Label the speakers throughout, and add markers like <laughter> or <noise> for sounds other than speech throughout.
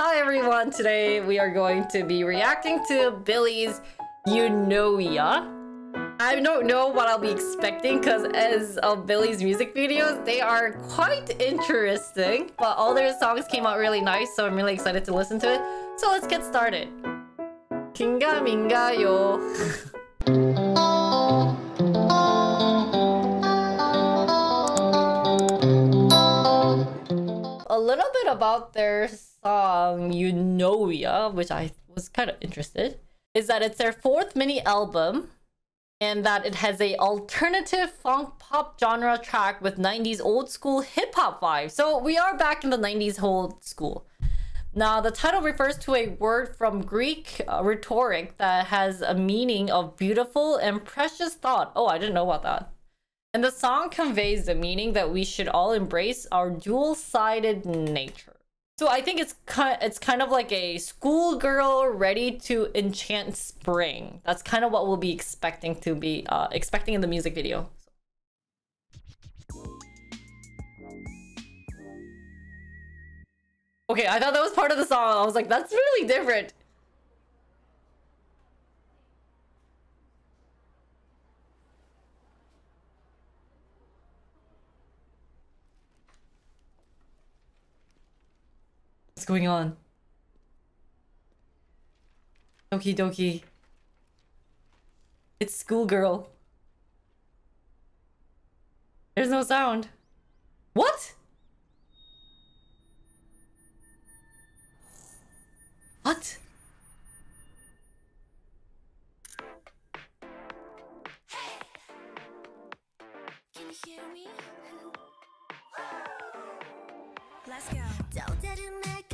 Speaker 1: Hi everyone, today we are going to be reacting to Billlie's You Know Ya. I don't know what I'll be expecting because as of Billlie's music videos, they are quite interesting. But all their songs came out really nice, so I'm really excited to listen to it. So let's get started. GingaMingaYo. <laughs> a little bit about their song Eunoia, which I was kind of interested, is that it's their fourth mini album and that it has a alternative funk pop genre track with 90s old school hip hop vibe. So we are back in the 90s old school. Now, the title refers to a word from Greek uh, rhetoric that has a meaning of beautiful and precious thought. Oh, I didn't know about that. And the song conveys the meaning that we should all embrace our dual-sided nature. So I think it's kind it's kind of like a schoolgirl ready to enchant spring. That's kind of what we'll be expecting to be uh, expecting in the music video. Okay, I thought that was part of the song. I was like, that's really different. Going on? Doki doki. It's schoolgirl. There's no sound. What? What?
Speaker 2: Let's go.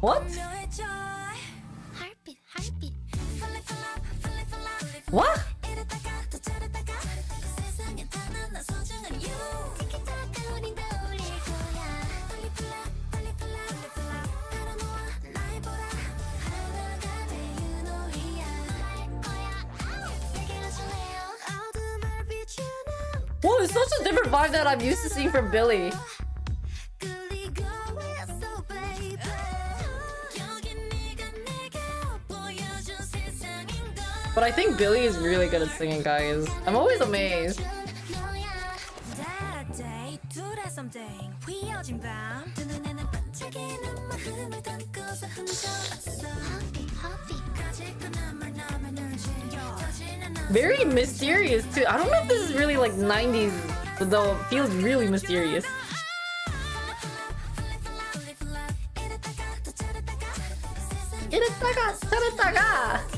Speaker 1: What?
Speaker 2: Heartbeat, heartbeat.
Speaker 1: What? Whoa, it's such a different vibe that I'm used to seeing from Billlie. But I think Billlie is really good at singing, guys. I'm always amazed. Very mysterious too. I don't know if this is really like 90s, though it feels really mysterious. 이랬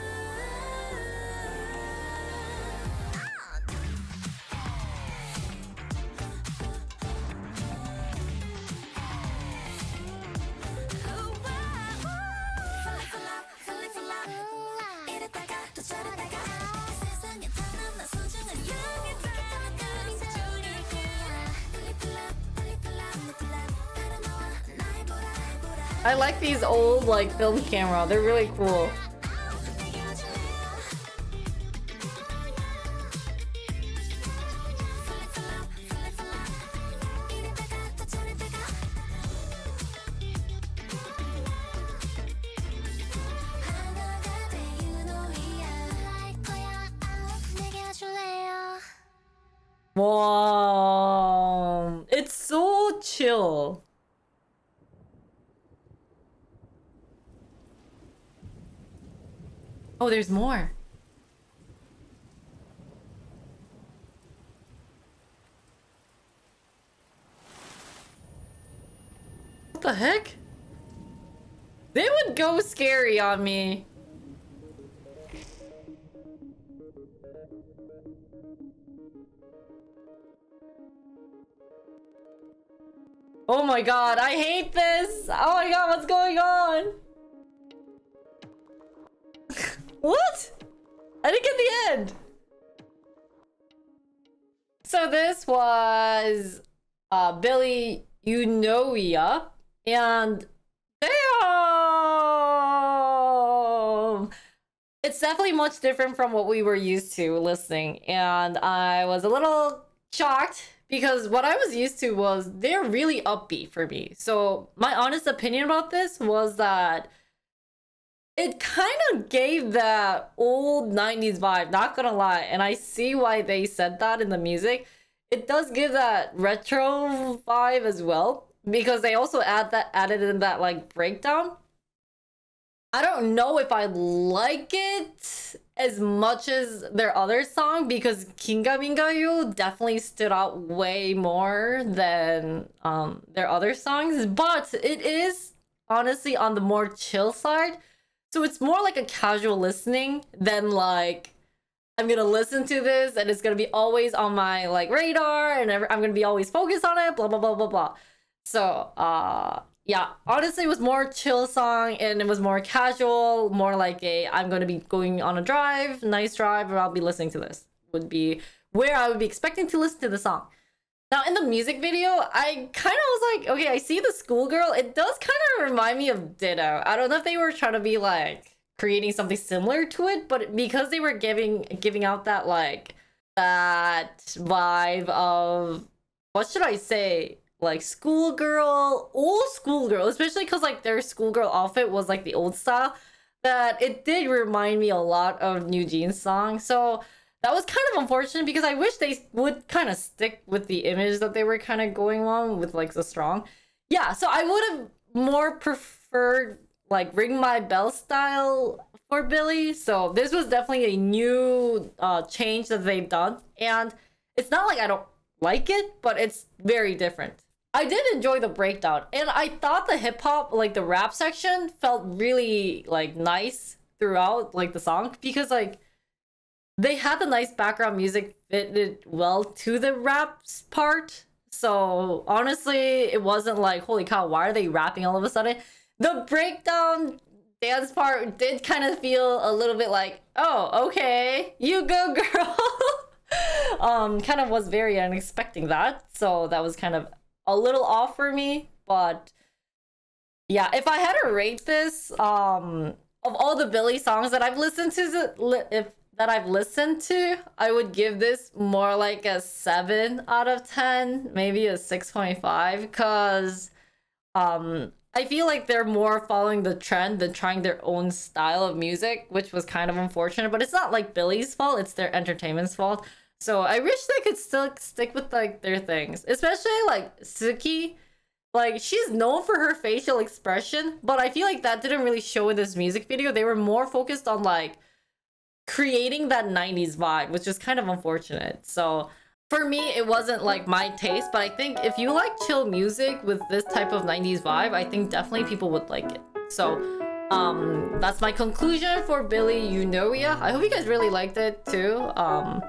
Speaker 1: I like these old like film camera. They're really cool. Wow. It's so chill. Oh, there's more. What the heck? They would go scary on me. Oh my god, I hate this! Oh my god, what's going on? <laughs> what? I didn't get the end! So this was uh, Billlie Eunoia and damn! It's definitely much different from what we were used to listening and I was a little shocked because what I was used to was they're really upbeat for me. So my honest opinion about this was that it kind of gave that old 90s vibe, not gonna lie. And I see why they said that in the music. It does give that retro vibe as well. Because they also add that added in that like breakdown. I don't know if I like it as much as their other song because GingaMingaYo definitely stood out way more than um, their other songs, but it is honestly on the more chill side. So it's more like a casual listening than like I'm gonna listen to this and it's gonna be always on my like radar and I'm gonna be always focused on it, blah blah blah blah blah. So uh yeah, honestly, it was more chill song and it was more casual, more like a I'm gonna be going on a drive, nice drive, or I'll be listening to this. Would be where I would be expecting to listen to the song. Now in the music video, I kind of was like, okay, I see the schoolgirl. It does kind of remind me of Ditto. I don't know if they were trying to be like creating something similar to it, but because they were giving giving out that like that vibe of what should I say? Like schoolgirl, old schoolgirl, especially because like their schoolgirl outfit was like the old style. That it did remind me a lot of NewJeans song. So that was kind of unfortunate because I wish they would kind of stick with the image that they were kind of going on with like the strong. Yeah, so I would have more preferred like ring my bell style for Billlie. So this was definitely a new uh change that they've done. And it's not like I don't like it, but it's very different. I did enjoy the breakdown, and I thought the hip hop, like the rap section, felt really like nice throughout like the song because like they had the nice background music fitted well to the raps part. So honestly, it wasn't like holy cow, why are they rapping all of a sudden? The breakdown dance part did kind of feel a little bit like, oh, okay, you go, girl. <laughs> um, kind of was very unexpecting that, so that was kind of a little off for me, but yeah, if I had to rate this, um, of all the Billlie songs that I've listened to, if that I've listened to, I would give this more like a 7 out of 10, maybe a 6.5 because um I feel like they're more following the trend than trying their own style of music, which was kind of unfortunate, but it's not like Billlie's fault, it's their entertainment's fault. So I wish they could still stick with like their things, especially like Tsuki. Like she's known for her facial expression, but I feel like that didn't really show in this music video. They were more focused on like creating that 90s vibe, which is kind of unfortunate. So for me, it wasn't like my taste, but I think if you like chill music with this type of 90s vibe, I think definitely people would like it. So um, that's my conclusion for Billlie Eunoia. I hope you guys really liked it too. Um,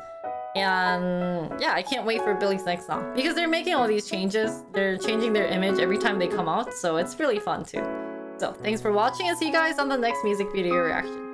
Speaker 1: and yeah, I can't wait for Billlie's next song because they're making all these changes. They're changing their image every time they come out, so it's really fun too. So thanks for watching and see you guys on the next music video reaction.